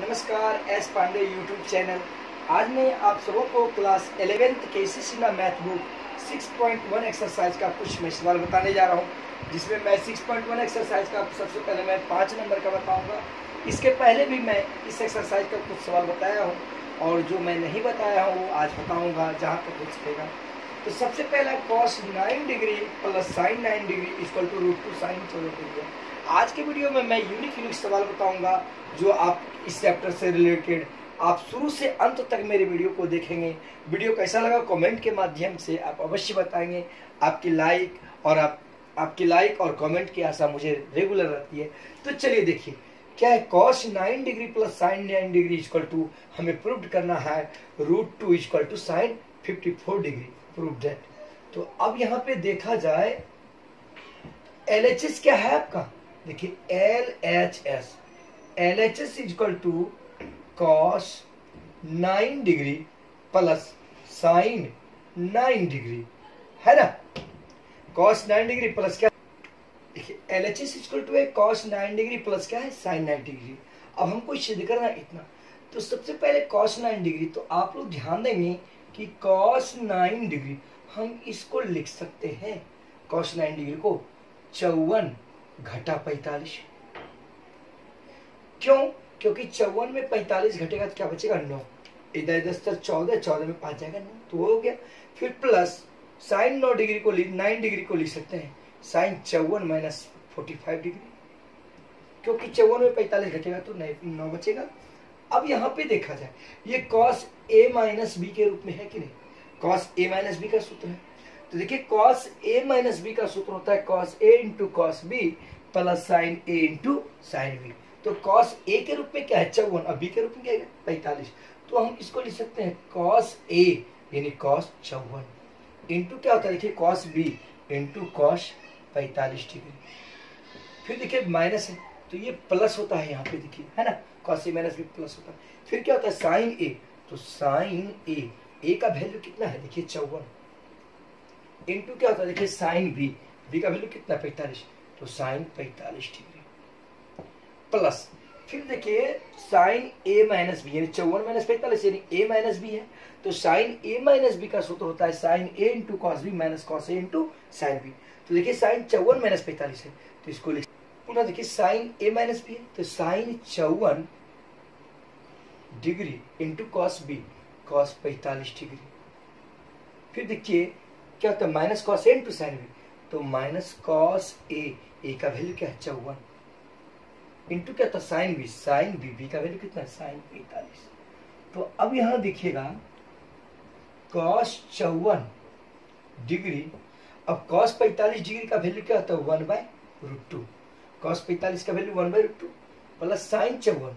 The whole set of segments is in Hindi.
नमस्कार, एस पांडे यूट्यूब चैनल। आज मैं आप सबों को क्लास एलेवेंथ के सिसिना मैथ बुक 6.1 एक्सरसाइज का कुछ मैं सवाल बताने जा रहा हूँ, जिसमें मैं 6.1 एक्सरसाइज का सबसे पहले मैं पाँच नंबर का बताऊँगा। इसके पहले भी मैं इस एक्सरसाइज का कुछ सवाल बताया हूँ, और जो मैं नहीं बताया हूँ, वो आज बताऊँगा, जहाँ तक हो सकेगा। तो सबसे पहला cos nine degree plus sine nine degree equal to root two sine चौदह डिग्री आज के वीडियो में मैं यूनिक यूनिक सवाल बताऊँगा, जो आप इस चैप्टर से रिलेटेड आप शुरू से अंत तक मेरे वीडियो को देखेंगे। वीडियो कैसा लगा कमेंट के माध्यम से आप अवश्य बताएँगे। आपकी लाइक और आप, आपकी लाइक और कमेंट की आशा मुझे रेगुलर रहती है। तो चलिए देखिए, क्या है? Cos nine degree plus sine nine degree equal to हमें प्रूव करना है। Root two equal to sine fifty four degree prove that तो अब यहाँ पे देखा जाए एलएचएस क्या है आपका? देखिए L H S L H S equal to cos nine degree plus sine nine degree है ना? कॉस नाइन डिग्री प्लस क्या? देखिए L H S equal to है कॉस नाइन डिग्री प्लस क्या है? साइन नाइन डिग्री अब हमको सिद्ध करना इतना। तो सबसे पहले कॉस नाइन डिग्री तो आप लोग ध्यान देंगे कि कॉस नाइन डिग्री हम इसको लिख सकते हैं। कॉस नाइन डिग्री को चौवन घटा पैतालीस। क्यों? क्योंकि चौवन में पैतालीस घटेगा तो क्या बचेगा? नौ। इधर दस तक चौदह चौदह में पाँच जाएगा, नौ। तो हो गया। फिर प्लस साइन नौ डिग्री को नाइन डिग्री को लिख सकते हैं। साइन चौवन माइनस फोर्टी फाइव डिग्री क्योंकि चौवन में पैंतालीस घटेगा तो नौ बचेगा। अब यहाँ पे देखा जाए, ये कॉस ए माइनस बी के रूप में है कि नहीं? कॉस ए माइनस बी का सूत्र है। तो देखिए कॉस ए माइनस बी का सूत्र होता है cos A into cos B plus sine A into sine B तो कॉस ए के रूप में क्या है? चौवन। और बी के रूप में क्या है? पैंतालीस। तो हम इसको लिख सकते हैं कॉस ए यानी कॉस चौवन। इंटू क्या होता है? देखिए कॉस बी इंटू कॉस पैंतालीस डिग्री। फिर देखिए माइनस है। तो ये प्लस होता है यहाँ पे, देखिए, है ना? Cos A minus B plus होता है। फिर क्या होता है? साइन ए तो साइन ए ए का वैल्यू कितना है? देखिए, चौवन। इंटू क्या होता है? देखिए साइन बी बी का वैल्यू कितना? पैंतालीस। तो साइन पैंतालीस डिग्री प्लस फिर देखिए साइन ए माइनस बी यानी चौवन माइनस पैंतालीस, यानी ए माइनस बी है। तो साइन ए माइनस बी का सूत्र होता है sine A into cos B minus cos A into sine B तो देखिए साइन चौवन माइनस पैंतालीस है। तो इसको लिख पुनः देखिए साइन ए माइनस बी तो साइन चौवन degree into cos B cos पैंतालीस डिग्री फिर देखिए, क्या होता है minus cos A into sine B तो माइनस कॉस ए ए का वैल्यू क्या है, चौवन। इंटू क्या था sine B sine B B का वैल्यू कितना है साइन पैतालीस। तो अब यहाँ देखिएगा कॉस चौवन डिग्री अब कॉस पैतालीस डिग्री का वैल्यू क्या होता है one by root two cos पैतालीस का value one by two plus sine चौवन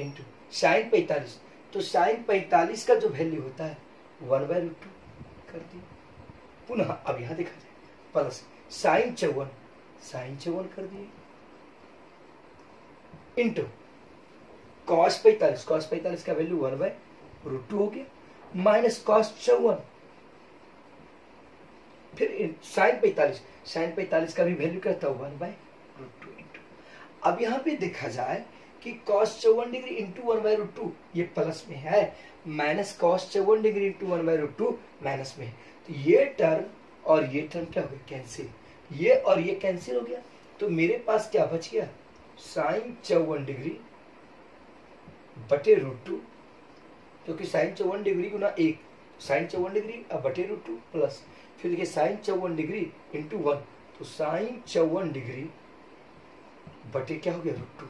इंटू साइन पैतालीस तो साइन पैतालीस का जो वैल्यू होता है वन बाय रूट टू कर दिया पुनः अब यहाँ देखा जाए प्लस साइन चौवन साइन चौवन कर दिए इंटू कॉस पैतालीस कॉस पैतालीस का value one by root two हो गया माइनस कॉस चौवन फिर साइन पैतालीस साइन पैतालीस का भी वैल्यू क्या था one by root two into अब यहाँ पे देखा जाए कि कॉस चौवन degree into one by root two ये प्लस में है माइनस कॉस चौवन degree into one by root two minus में है। तो ये टर्म और ये टर्म क्या हो गया? कैंसिल ये और ये कैंसिल हो गया। तो मेरे पास क्या बच गया? साइन चौवन डिग्री बटे रूट टू क्योंकि साइन चौवन डिग्री गुना एक, साइन चौवन डिग्री बटे रूट टू प्लस फिर देखिए साइन चौवन डिग्री इंटू वन तो साइन चौवन डिग्री बटे क्या हो गया? रूट टू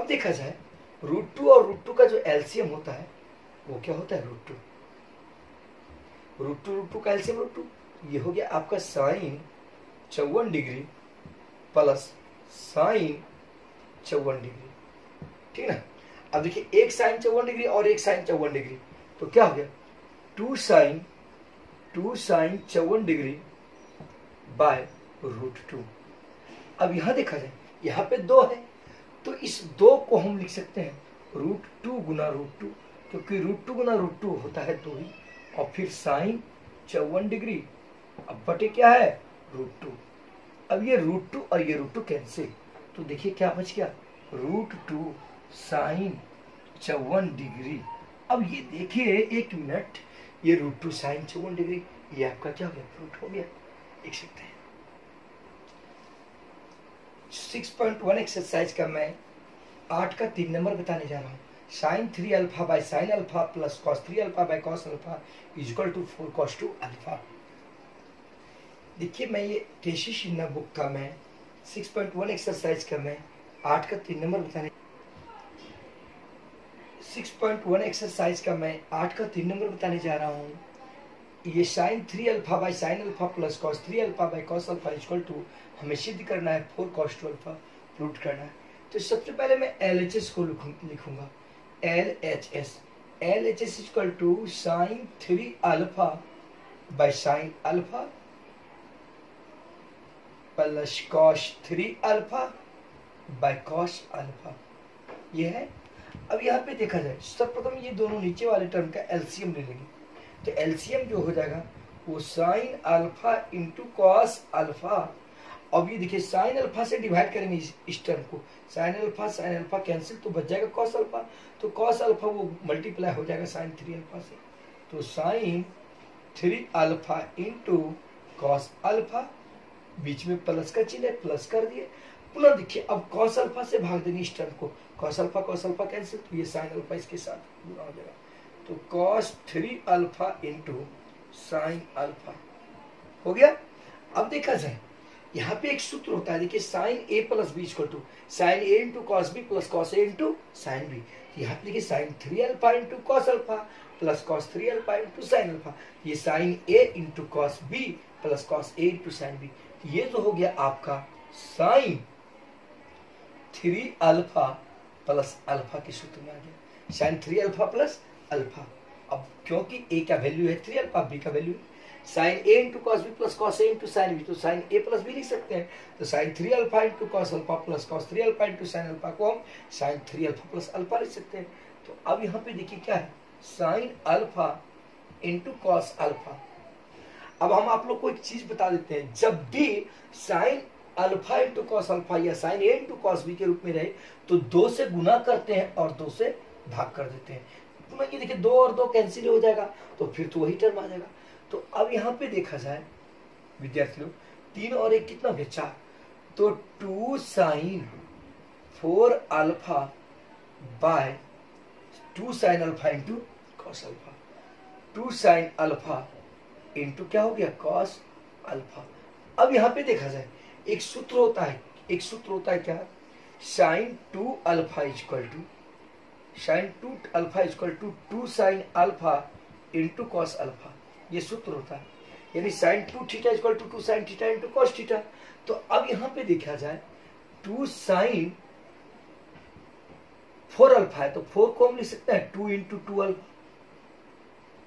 अब देखा जाए रूट टू और रूट टू का जो एलसीएम होता है, वो क्या होता है? Root two root two root two का एलसीएम रूट टू ये हो गया आपका साइन चौवन डिग्री प्लस साइन चौवन डिग्री. ठीक ना? अब देखिए, एक साइन चौवन डिग्री और एक साइन चौवन डिग्री. तो क्या हो गया? टू साइन टू साइन चौवन डिग्री बाय रूट टू अब यहाँ देखा जाए, यहाँ पे दो है तो इस दो को हम लिख सकते हैं रूट टू गुना रूट टू क्योंकि रूट टू गुना रूट टू होता है दो ही, और फिर साइन चौवन डिग्री अब बटे क्या है? रूट टू अब ये रूट टू और ये रूट टू कैंसिल तो देखिए क्या बच गया? रूट टू साइन चौवन डिग्री अब ये देखिए, एक मिनट ये रूट टू साइन चौवन डिग्री ये आपका क्या हो गया? रूट हो गया। देख सकते हैं। सिक्स पॉइंट वन एक्सरसाइज का मैं आठ का तीन नंबर बताने जा रहा हूँ। Sine three alpha by sine alpha plus cos three alpha by cos alpha equal to four cos two alpha देखिए मैं ये टेशिश बुक का मैं सिक्स पॉइंट वन एक्सरसाइज का मैं आठ का तीन नंबर बताने सिक्स पॉइंट वन एक्सरसाइज का मैं आठ का तीन नंबर बताने जा रहा हूँ। ये sine three alpha by sine alpha plus cos three alpha by cos alpha equal to हमें सिद्ध करना है four cos two alpha prove करना है। तो सबसे पहले मैं एल एच एस को लिखूँगा। L H S L H S equal to sine three alpha by sine alpha plus cos three alpha by cos alpha ये है अब यहाँ पे देखा जाए सर्वप्रथम ये दोनों नीचे वाले टर्म का एलसीएम ले लेंगे। तो एलसीएम जो हो जाएगा वो sine alpha into cos alpha अब ये देखिए साइन अल्फ़ा से डिवाइड करेंगे इस, इस टर्म को। Sine alpha sine alpha cancel तो बच जाएगा कॉस अल्फ़ा तो कॉस अल्फ़ा वो मल्टीप्लाई हो जाएगा साइन थ्री अल्फ़ा से। तो sine three alpha into cos alpha बीच में प्लस का चिन्ह प्लस कर दिए। पुनः देखिए अब कॉस अल्फ़ा से भाग देंगे इस टर्म को। Cos alpha cos alpha cancel? तो ये साइन अल्फ़ा इसके साथ गुना हो जाएगा। तो cos three alpha into sine alpha हो गया? अब देखा जाए। यहाँ पे एक सूत्र होता है, देखिए sine A plus B equal to sine A into cos B plus cos A into sine B यहाँ पे देखिए sine three alpha into cos alpha plus cos three alpha into sine alpha ये sine A into cos B plus cos A into sine B ये तो हो गया आपका sine three alpha plus alpha के सूत्र में आ गया। Sine three alpha plus alpha अब क्योंकि ए का वैल्यू है थ्री अल्फ़ा बी का value sine A into cos B plus cos A into sine B तो साइन ए प्लस बी लिख सकते हैं। तो sine three alpha into cos alpha plus cos three alpha into sine alpha को हम sine three alpha plus alpha लिख सकते हैं। तो अब यहाँ पे देखिए क्या है। Sine alpha into cos alpha अब हम आप लोग को एक चीज़ बता देते हैं। जब भी sine alpha into cos alpha या sine A into cos B के रूप में रहे तो दो से गुना करते हैं और दो से भाग कर देते हैं। तो ये देखिए, दो और दो कैंसिल हो जाएगा तो फिर तो वही टर्म आ जाएगा। तो अब यहाँ पे देखा जाए, विद्यार्थी लोग, तीन और एक कितना हो चार। तो two sine four alpha by two sine alpha into cos alpha two sine alpha into क्या हो गया? कॉस अल्फ़ा अब यहाँ पे देखा जाए एक सूत्र होता है। एक सूत्र होता है क्या? Sine two alpha equal to sine two alpha equal to two sine alpha into cos alpha ये सूत्र होता है। यानी sine two theta equal to two sine theta into cos theta तो अब यहाँ पे देखा जाए टू साइन फोर अल्फ़ा है तो फोर को हम लिख सकते हैं टू इंटू टू अल्फ़ा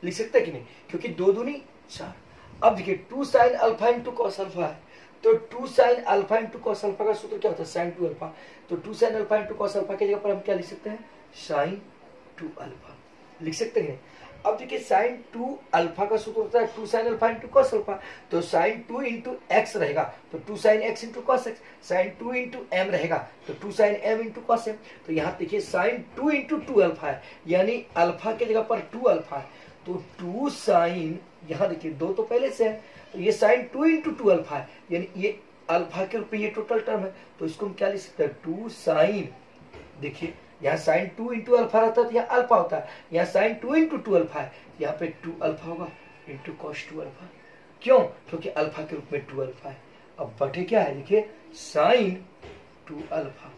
लिख सकते हैं कि नहीं? क्योंकि दो दूनी चार। अब देखिए two sine alpha into cos alpha है। तो two sine alpha into cos alpha का सूत्र क्या होता है? Sine two alpha. तो two sine alpha into cos alpha की जगह पर हम क्या लिख सकते हैं? Sine two alpha. लिख सकते हैं? अब देखिए साइन टू अल्फ़ा का सूत्र होता है, two sine alpha into cos alpha. तो साइन टू इंटू एक्स रहेगा। तो two sine x into cos x sine two into M रहेगा। तो two sine M into cos M तो यहाँ देखिए sine two into two alpha है। यानी अल्फ़ा की जगह पर टू अल्फ़ा है। तो टू साइन यहाँ देखिए दो तो पहले से है तो ये sine two into two alpha है, यानी ये अल्फ़ा के रूप में ये टोटल टर्म है तो इसको हम क्या लिख सकते हैं? टू साइन देखिए, यहाँ साइन टू इंटू अल्फ़ा रहता है तो यहाँ अल्फ़ा होता है, यहाँ sine two into two alpha है यहाँ पे टू अल्फ़ा होगा इंटू कॉस टू अल्फ़ा क्यों? क्योंकि अल्फ़ा के रूप में टू अल्फ़ा है। अब बटे क्या है? देखिए साइन टू अल्फ़ा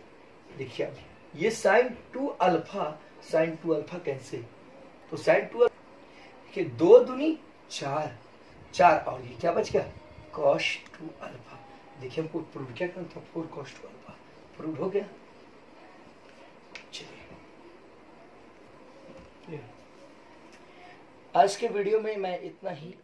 देखिए अब, ये sine two alpha sine two alpha cancel तो साइन टू देखिए दो दुनी, चार। चार, और ये क्या बच गया? Cos two alpha. देखिए हमको प्रूव क्या करना था? Four cos two alpha. Prove हो गया? चलिए। आज के वीडियो में मैं इतना ही।